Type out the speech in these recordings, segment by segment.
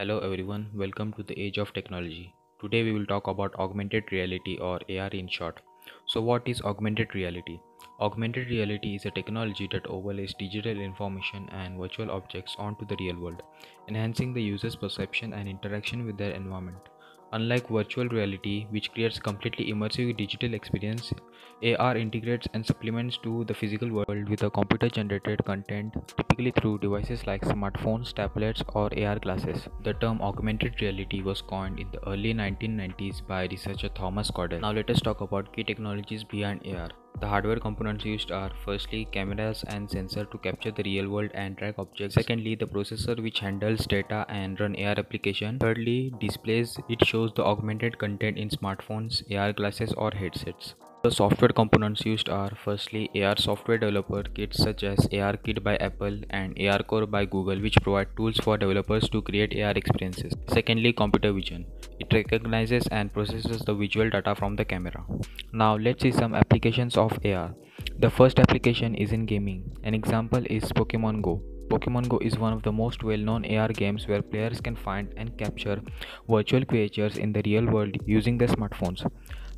Hello everyone, welcome to the age of technology. Today we will talk about augmented reality or AR in short. So what is augmented reality? Augmented reality is a technology that overlays digital information and virtual objects onto the real world, enhancing the user's perception and interaction with their environment. Unlike virtual reality, which creates completely immersive digital experience, AR integrates and supplements to the physical world with a computer-generated content, typically through devices like smartphones, tablets, or AR glasses. The term augmented reality was coined in the early 1990s by researcher Thomas Caudell. Now let us talk about key technologies behind AR. The hardware components used are firstly cameras and sensor to capture the real world and track objects. Secondly, the processor which handles data and run AR application. Thirdly, displays. It shows the augmented content in smartphones, AR glasses or headsets. The software components used are firstly AR software developer kits such as ARKit by Apple and ARCore by Google which provide tools for developers to create AR experiences. Secondly, computer vision. It recognizes and processes the visual data from the camera. Now let's see some applications of AR. The first application is in gaming. An example is Pokemon Go. Pokemon Go is one of the most well-known AR games where players can find and capture virtual creatures in the real world using their smartphones.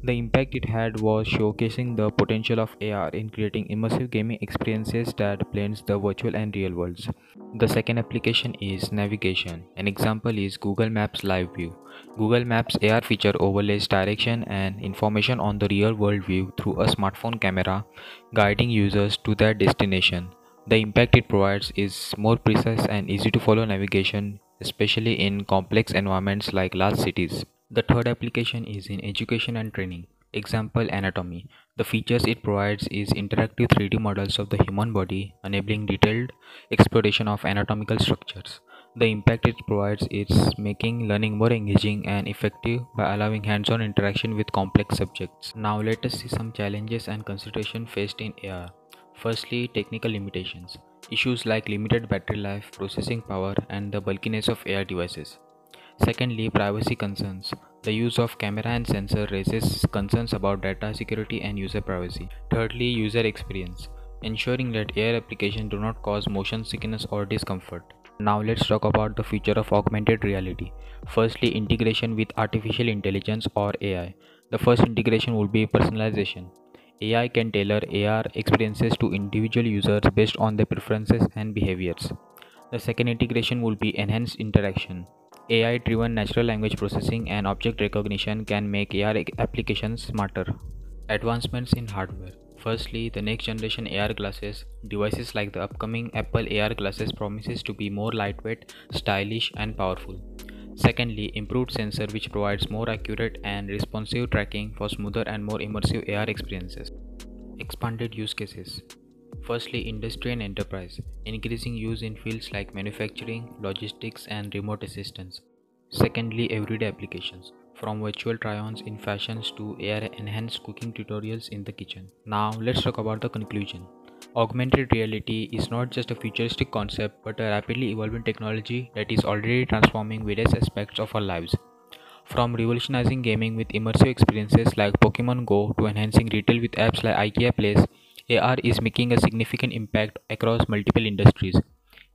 The impact it had was showcasing the potential of AR in creating immersive gaming experiences that blends the virtual and real worlds. The second application is navigation. An example is Google Maps Live View. Google Maps AR feature overlays direction and information on the real world view through a smartphone camera, guiding users to their destination. The impact it provides is more precise and easy to follow navigation, especially in complex environments like large cities. The third application is in education and training. Example anatomy. The features it provides is interactive 3D models of the human body, enabling detailed exploration of anatomical structures. The impact it provides is making learning more engaging and effective by allowing hands-on interaction with complex subjects. Now let us see some challenges and considerations faced in AR. Firstly, technical limitations. Issues like limited battery life, processing power, and the bulkiness of AR devices. Secondly, privacy concerns. The use of camera and sensor raises concerns about data security and user privacy. Thirdly, user experience. Ensuring that AR applications do not cause motion sickness or discomfort. Now let's talk about the future of augmented reality. Firstly, integration with artificial intelligence or AI. The first integration will be personalization. AI can tailor AR experiences to individual users based on their preferences and behaviors. The second integration will be enhanced interaction. AI driven natural language processing and object recognition can make AR applications smarter. Advancements in hardware. Firstly, the next generation AR glasses, devices like the upcoming Apple AR glasses promises to be more lightweight, stylish and powerful. Secondly, improved sensor which provides more accurate and responsive tracking for smoother and more immersive AR experiences. Expanded use cases. Firstly, industry and enterprise, increasing use in fields like manufacturing, logistics, and remote assistance. Secondly, everyday applications, from virtual try-ons in fashions to AR enhanced cooking tutorials in the kitchen. Now, let's talk about the conclusion. Augmented reality is not just a futuristic concept but a rapidly evolving technology that is already transforming various aspects of our lives. From revolutionizing gaming with immersive experiences like Pokemon Go to enhancing retail with apps like IKEA Place, AR is making a significant impact across multiple industries.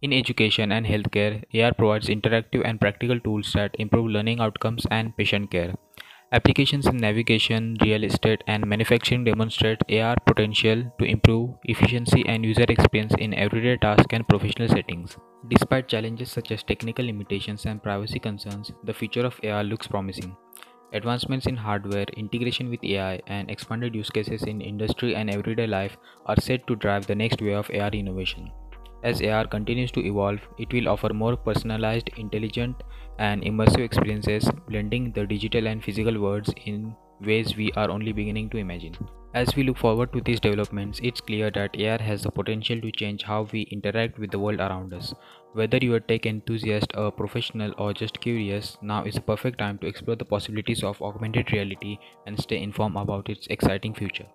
In education and healthcare, AR provides interactive and practical tools that improve learning outcomes and patient care. Applications in navigation, real estate, and manufacturing demonstrate AR potential to improve efficiency and user experience in everyday tasks and professional settings. Despite challenges such as technical limitations and privacy concerns, the future of AR looks promising. Advancements in hardware, integration with AI, and expanded use cases in industry and everyday life are set to drive the next wave of AR innovation. As AR continues to evolve, it will offer more personalized, intelligent, and immersive experiences, blending the digital and physical worlds in ways we are only beginning to imagine. As we look forward to these developments, it's clear that AR has the potential to change how we interact with the world around us. Whether you're a tech enthusiast, a professional, or just curious, now is the perfect time to explore the possibilities of augmented reality and stay informed about its exciting future.